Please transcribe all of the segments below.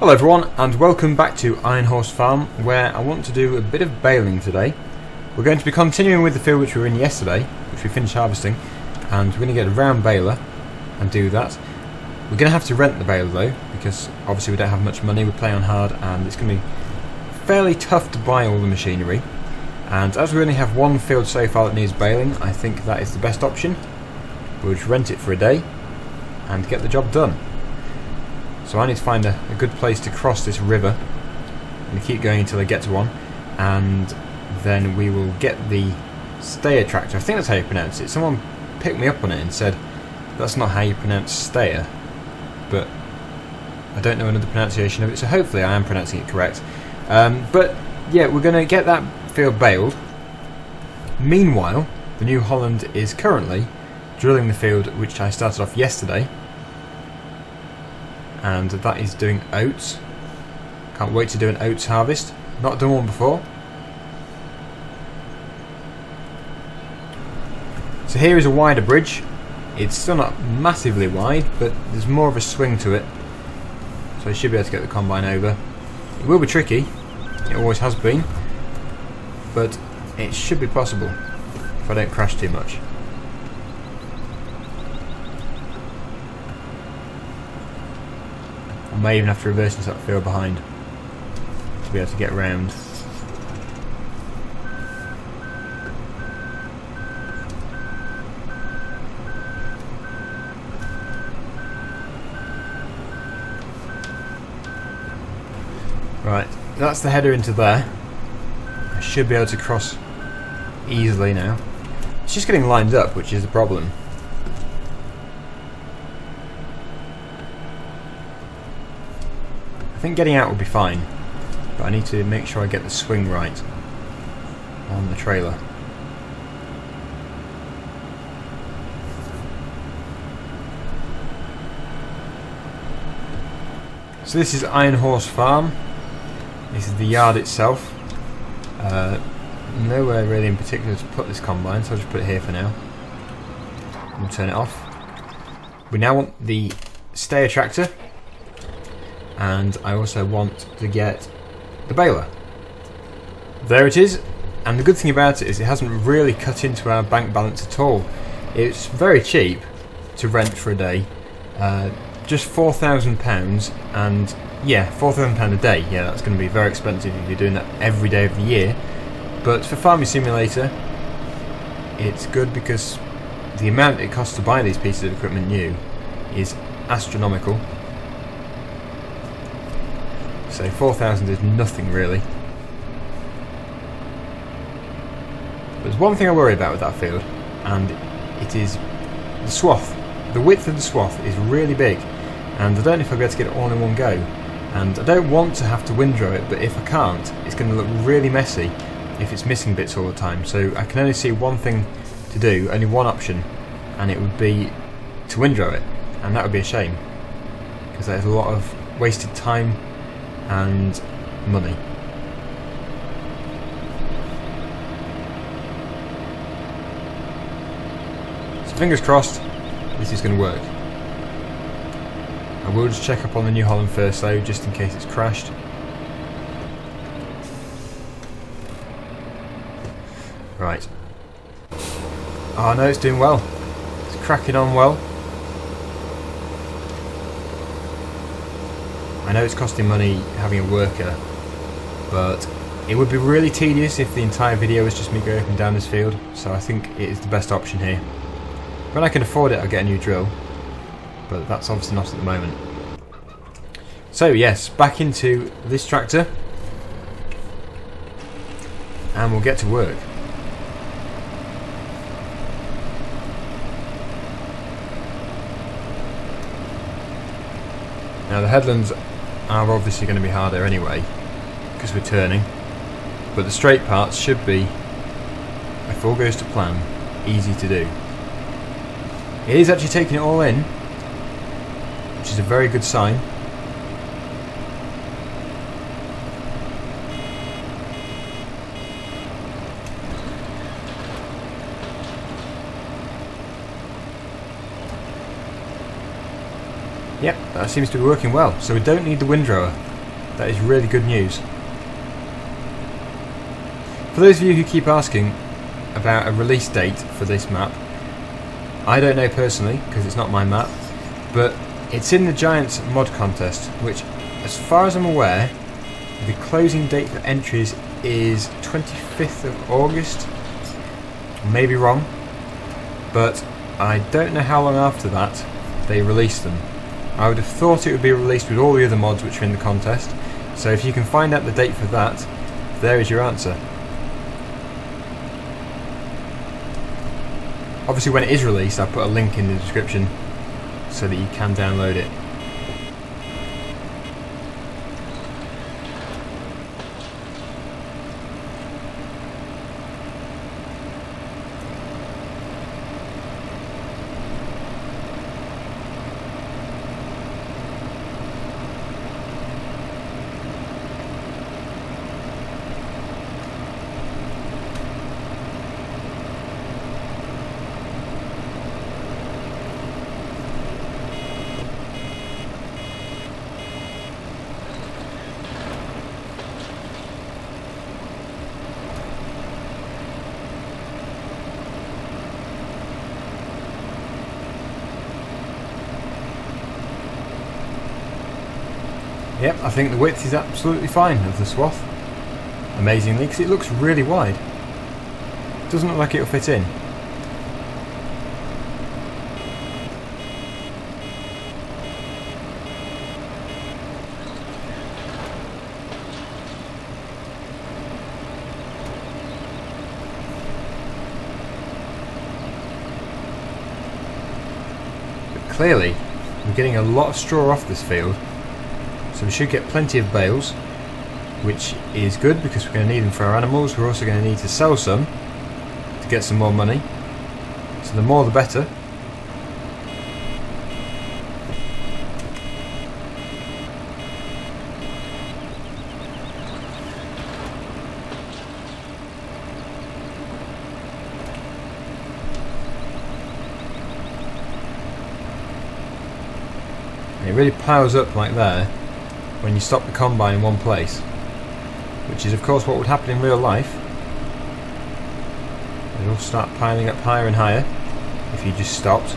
Hello everyone and welcome back to Iron Horse Farm where I want to do a bit of baling today. We're going to be continuing with the field which we were in yesterday, which we finished harvesting, and we're going to get a round baler and do that. We're going to have to rent the baler though, because obviously we don't have much money, we're playing on hard and it's going to be fairly tough to buy all the machinery. And as we only have one field so far that needs baling, I think that is the best option. We'll just rent it for a day and get the job done. So I need to find a, a good place to cross this river. and keep going until I get to one. And then we will get the Steyr tractor. I think that's how you pronounce it. Someone picked me up on it and said, that's not how you pronounce Steyr. But I don't know another pronunciation of it, so hopefully I am pronouncing it correct. Um, but yeah, we're going to get that field baled. Meanwhile, the New Holland is currently drilling the field which I started off yesterday and that is doing oats. Can't wait to do an oats harvest. Not done one before. So here is a wider bridge. It's still not massively wide, but there's more of a swing to it. So I should be able to get the combine over. It will be tricky. It always has been. But it should be possible if I don't crash too much. May even have to reverse into that field behind to be able to get around. Right, that's the header into there. I should be able to cross easily now. It's just getting lined up, which is the problem. Think getting out will be fine, but I need to make sure I get the swing right on the trailer. So this is Iron Horse Farm. This is the yard itself. Uh, nowhere really in particular to put this combine, so I'll just put it here for now. We'll turn it off. We now want the Steyr tractor and I also want to get the baler. There it is, and the good thing about it is it hasn't really cut into our bank balance at all. It's very cheap to rent for a day, uh, just £4,000, and yeah, £4,000 a day, yeah, that's going to be very expensive if you're doing that every day of the year. But for Farming Simulator, it's good because the amount it costs to buy these pieces of equipment new is astronomical so 4,000 is nothing really. There's one thing I worry about with that field, and it is the swath. The width of the swath is really big, and I don't know if I'll be able to get it all in one go. And I don't want to have to windrow it, but if I can't, it's going to look really messy if it's missing bits all the time. So I can only see one thing to do, only one option, and it would be to windrow it, and that would be a shame because there's a lot of wasted time and money. So fingers crossed this is going to work. I will just check up on the New Holland first though, just in case it's crashed. Right. Oh no, it's doing well. It's cracking on well. I know it's costing money having a worker, but it would be really tedious if the entire video was just me going up and down this field, so I think it is the best option here. When I can afford it, I'll get a new drill, but that's obviously not at the moment. So yes, back into this tractor, and we'll get to work. Now the headlands are obviously going to be harder anyway because we're turning. But the straight parts should be if all goes to plan easy to do. It is actually taking it all in which is a very good sign Yep, that seems to be working well. So we don't need the windrower. That is really good news. For those of you who keep asking about a release date for this map, I don't know personally because it's not my map, but it's in the Giants mod contest, which, as far as I'm aware, the closing date for entries is 25th of August. Maybe wrong, but I don't know how long after that they release them. I would have thought it would be released with all the other mods which are in the contest, so if you can find out the date for that, there is your answer. Obviously when it is released I'll put a link in the description so that you can download it. Yep, I think the width is absolutely fine of the swath. Amazingly, because it looks really wide. Doesn't look like it'll fit in. Clearly, we're getting a lot of straw off this field so we should get plenty of bales, which is good because we're going to need them for our animals. We're also going to need to sell some to get some more money. So the more the better. it really piles up like there when you stop the combine in one place which is of course what would happen in real life. It'll start piling up higher and higher if you just stopped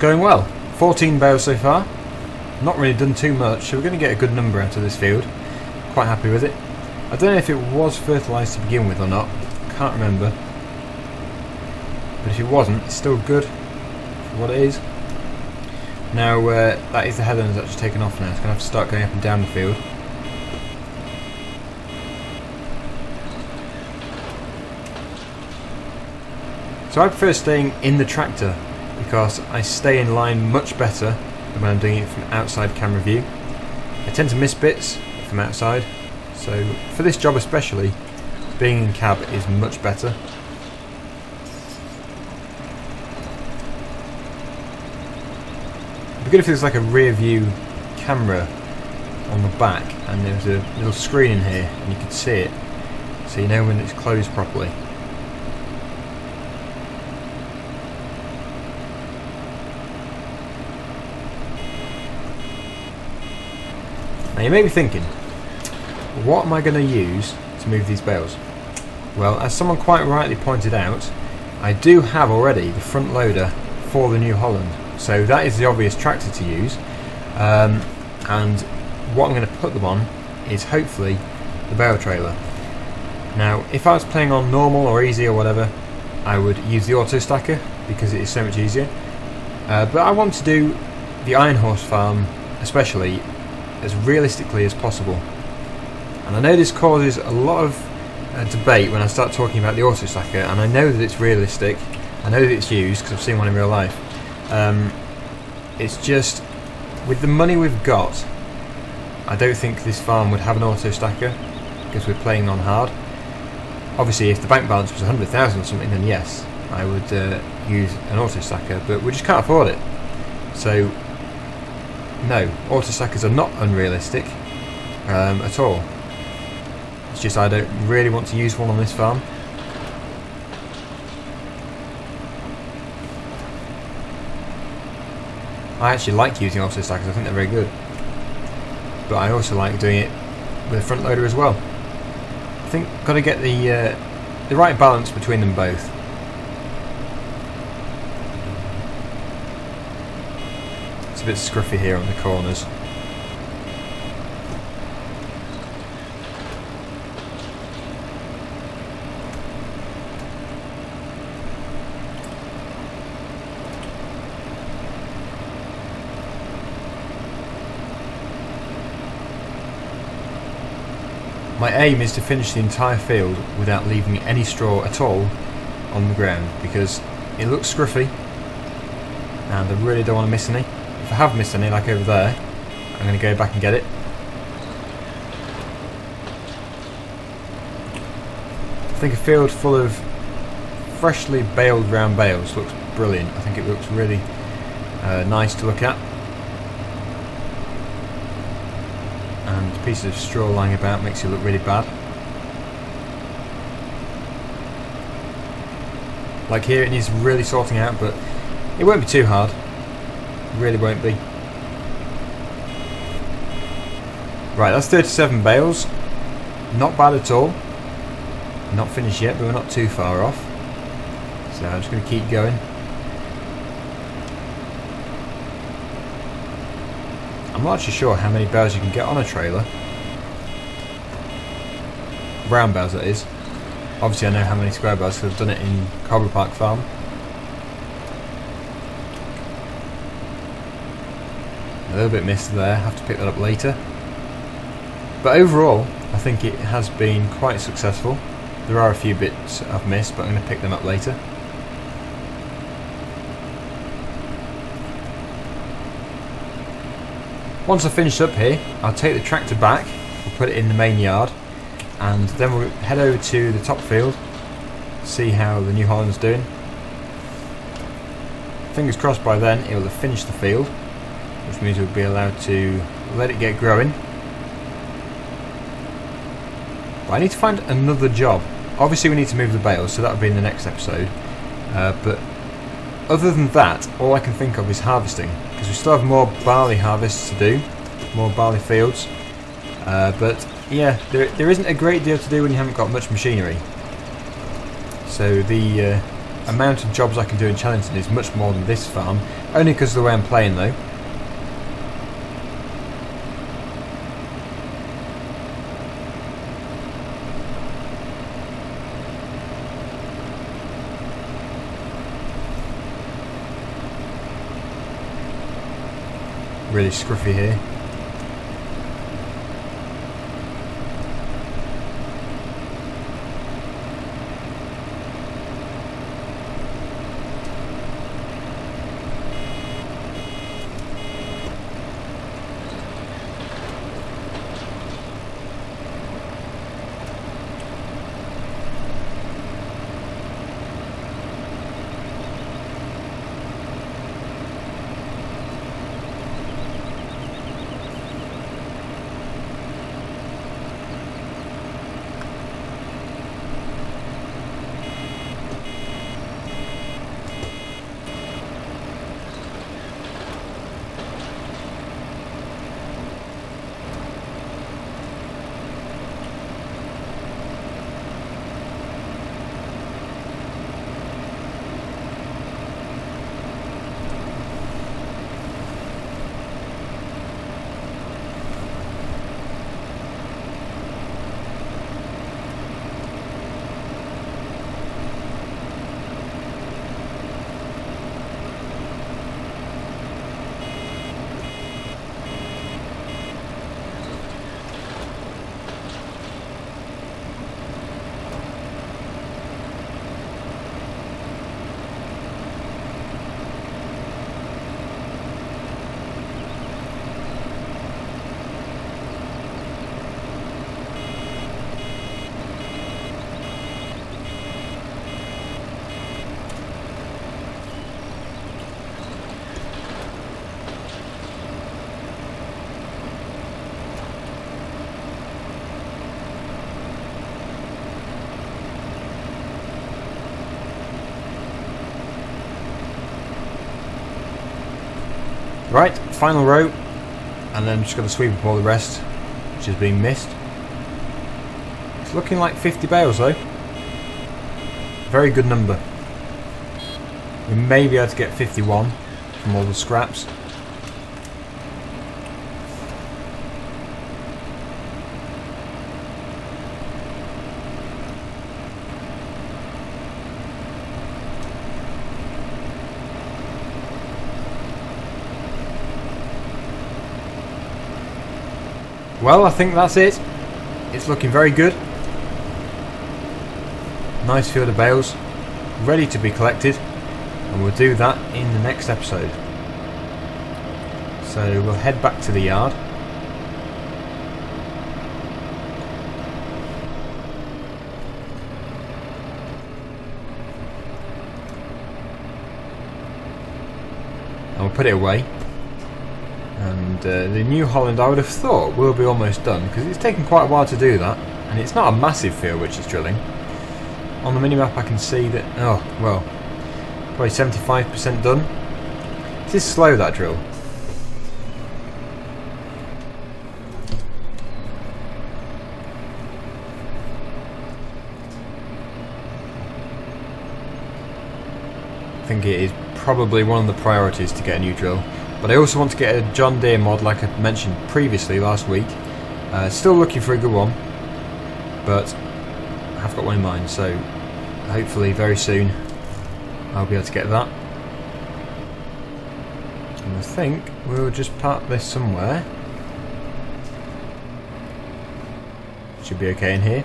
going well. 14 bales so far. Not really done too much, so we're going to get a good number out of this field. Quite happy with it. I don't know if it was fertilised to begin with or not. Can't remember. But if it wasn't, it's still good for what it is. Now, uh, that is the header that's actually taken off now. It's going to have to start going up and down the field. So I prefer staying in the tractor because I stay in line much better than when I'm doing it from outside camera view. I tend to miss bits from outside, so for this job especially, being in cab is much better. It'd be good if there's like a rear view camera on the back and there's a little screen in here and you could see it so you know when it's closed properly. Now you may be thinking, what am I going to use to move these bales? Well, as someone quite rightly pointed out, I do have already the front loader for the New Holland. So that is the obvious tractor to use. Um, and what I'm going to put them on is hopefully the bale trailer. Now, if I was playing on normal or easy or whatever, I would use the auto stacker because it is so much easier. Uh, but I want to do the Iron Horse farm, especially as realistically as possible. And I know this causes a lot of uh, debate when I start talking about the auto stacker, and I know that it's realistic, I know that it's used because I've seen one in real life. Um, it's just, with the money we've got, I don't think this farm would have an auto stacker because we're playing on hard. Obviously, if the bank balance was 100,000 or something, then yes. I would uh, use an auto stacker, but we just can't afford it. So, no, auto stackers are not unrealistic um, at all. It's just I don't really want to use one on this farm. I actually like using auto stackers, I think they're very good. But I also like doing it with a front loader as well. I think got to get the uh, the right balance between them both. It's a bit scruffy here on the corners. My aim is to finish the entire field without leaving any straw at all on the ground because it looks scruffy and I really don't want to miss any. I have missed any, like over there, I'm going to go back and get it. I think a field full of freshly baled round bales looks brilliant. I think it looks really uh, nice to look at. and pieces of straw lying about makes you look really bad. Like here it needs really sorting out but it won't be too hard. Really won't be. Right, that's 37 bales. Not bad at all. Not finished yet, but we're not too far off. So I'm just going to keep going. I'm not actually sure how many bales you can get on a trailer. Round bales, that is. Obviously, I know how many square bales because I've done it in Coldborough Park Farm. A little bit missed there, have to pick that up later. But overall, I think it has been quite successful. There are a few bits I've missed, but I'm going to pick them up later. Once I've finished up here, I'll take the tractor back, we'll put it in the main yard, and then we'll head over to the top field, see how the New Holland's doing. Fingers crossed by then it will have finished the field, which means we'll be allowed to let it get growing. But I need to find another job. Obviously we need to move the bales, so that'll be in the next episode. Uh, but other than that, all I can think of is harvesting, because we still have more barley harvests to do, more barley fields. Uh, but yeah, there, there isn't a great deal to do when you haven't got much machinery. So the uh, amount of jobs I can do in Challenging is much more than this farm, only because of the way I'm playing though. Really scruffy here. Right, final row, and then just going to sweep up all the rest, which has been missed. It's looking like 50 bales though. Very good number. We may be able to get 51 from all the scraps. Well, I think that's it. It's looking very good. Nice field of bales, ready to be collected, and we'll do that in the next episode. So we'll head back to the yard. And we'll put it away. Uh, the New Holland, I would have thought, will be almost done because it's taken quite a while to do that, and it's not a massive field which is drilling. On the minimap, I can see that. Oh well, probably 75% done. It is slow that drill. I think it is probably one of the priorities to get a new drill. But I also want to get a John Deere mod like I mentioned previously last week. Uh, still looking for a good one, but I have got one in mind, so hopefully very soon I'll be able to get that. And I think we'll just park this somewhere. Should be okay in here.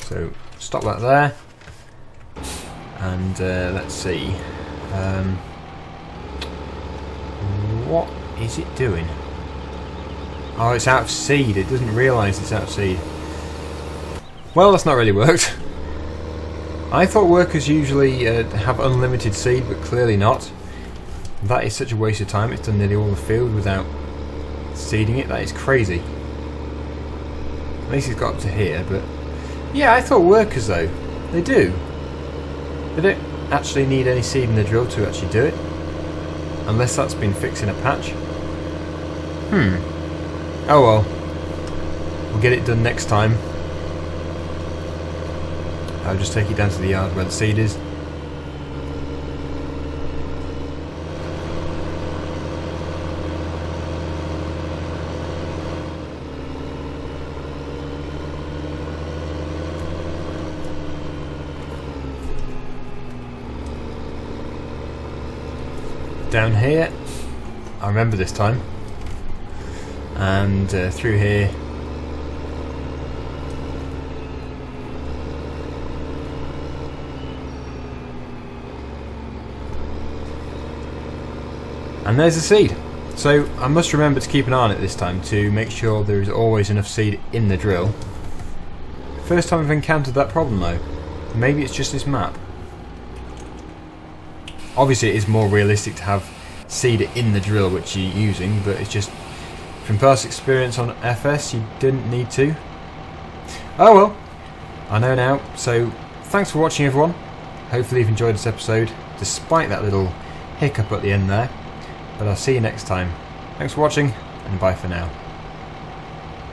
So stop that there. And uh, let's see. Um, what is it doing? Oh, it's out of seed. It doesn't realise it's out of seed. Well, that's not really worked. I thought workers usually uh, have unlimited seed, but clearly not. That is such a waste of time. It's done nearly all the field without seeding it. That is crazy. At least it's got up to here, but... Yeah, I thought workers, though. They do. They don't actually need any seed in the drill to actually do it. Unless that's been fixed in a patch. Hmm. Oh well. We'll get it done next time. I'll just take it down to the yard where the seed is. Down here. I remember this time. And uh, through here. And there's the seed. So I must remember to keep an eye on it this time to make sure there is always enough seed in the drill. First time I've encountered that problem though. Maybe it's just this map. Obviously, it is more realistic to have seed in the drill which you're using, but it's just from past experience on FS, you didn't need to. Oh well, I know now. So, thanks for watching, everyone. Hopefully, you've enjoyed this episode, despite that little hiccup at the end there. But I'll see you next time. Thanks for watching, and bye for now.